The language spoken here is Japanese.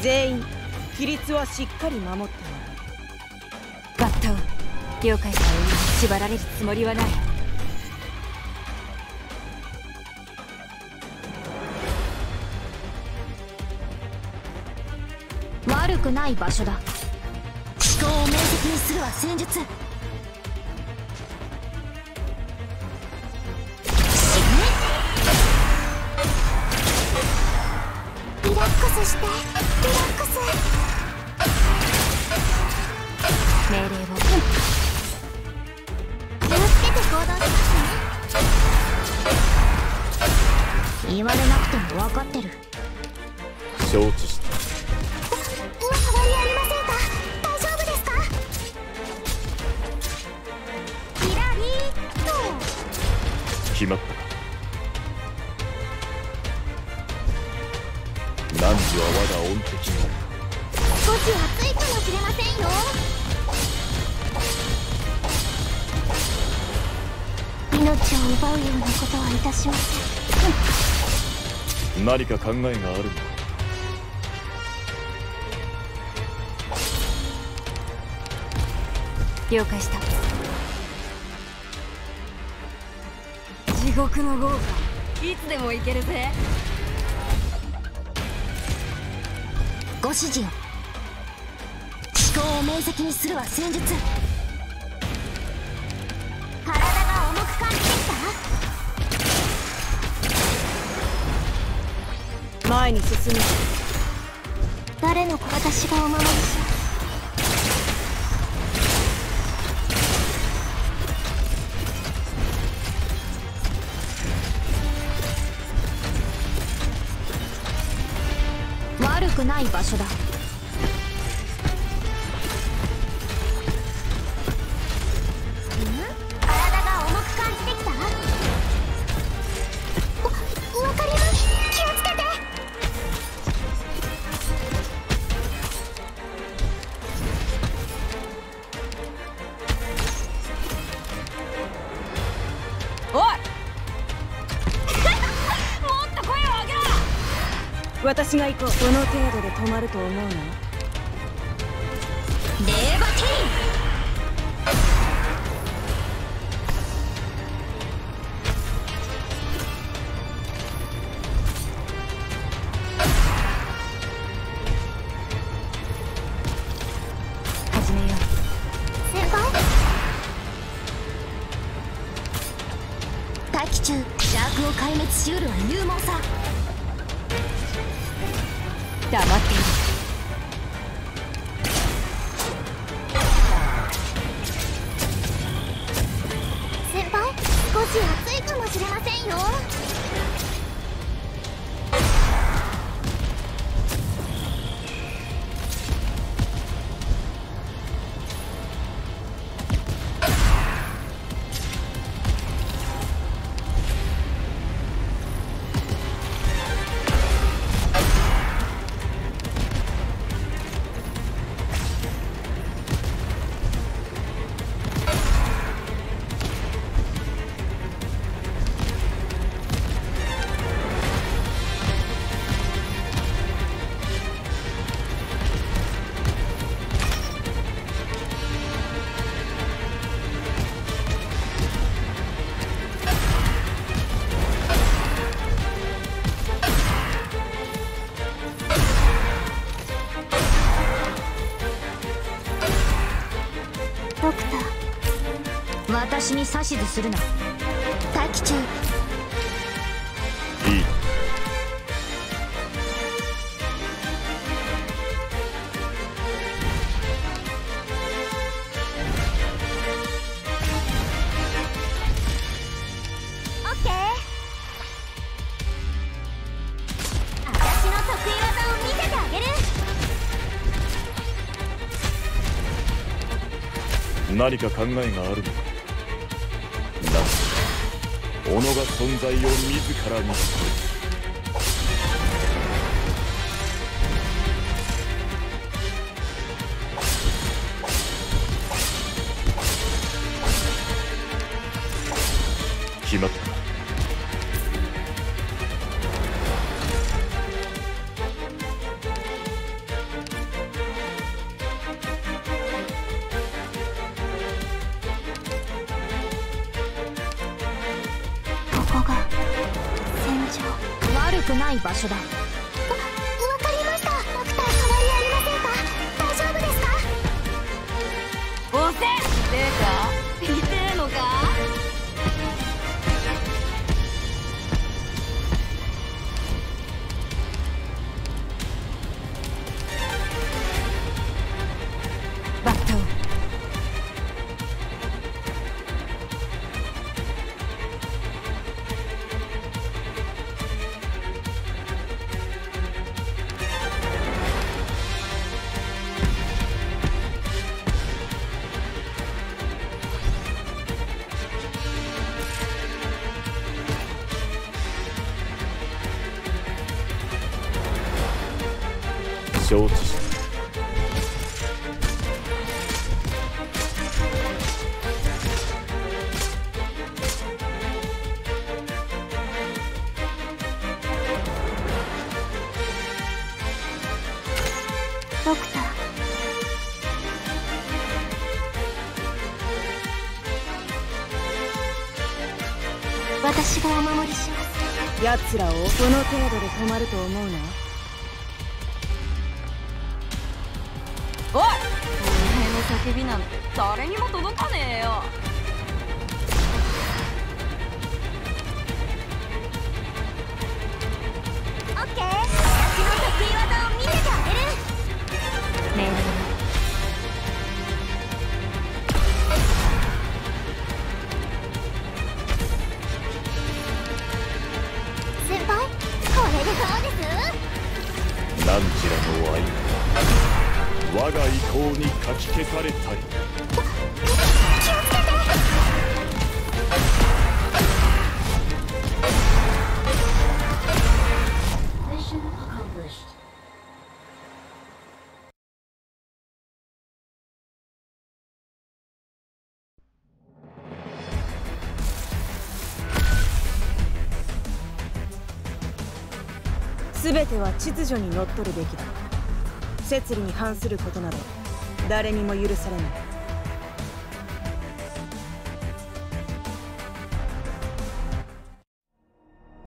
全員規律はしっかり守ってもらう合体了解。した上に縛られるつもりはない。悪くない場所だ。思考を明晰にするは戦術。スしてリラックス。命令を。気をつけて行動しますね。言われなくても分かってる。承知した。ありませんか大丈夫ですか？キラリーと決まったが恩敵になる少し暑いかもしれませんよ命を奪うようなことはいたしません。何か考えがあるの。か了解した。地獄の豪華。いつでも行けるぜ。ご指示を。思考を明晰にするは戦術。体が重く感じてきた？前に進む。誰の子私がお守りし？まくない場所だ。私が行こう。この程度で止まると思うなレーバテ始めよう。ィ先輩。大気中邪悪を壊滅しうるは勇猛さ黙って。いる先輩少し暑いかもしれませんよ。私に指図するな。大気中。いい。オッケー。私の得意技を見せてあげる。何か考えがあるのか？が存在を自らにする。決まった。くない場所だ。わわかりました。ドクター変わりありませんか？大丈夫ですか？おせんてか承知したドクター私がお守りします。奴らをこの程度で止まると思うな叫びなんて誰にも届かねえよ。オッケー。私の得意技を見せてあげる。先輩これでどうです？何ちらの愛が我が意向にかき消されたり。全ては秩序にのっとるべきだ摂理に反することなど誰にも許されない。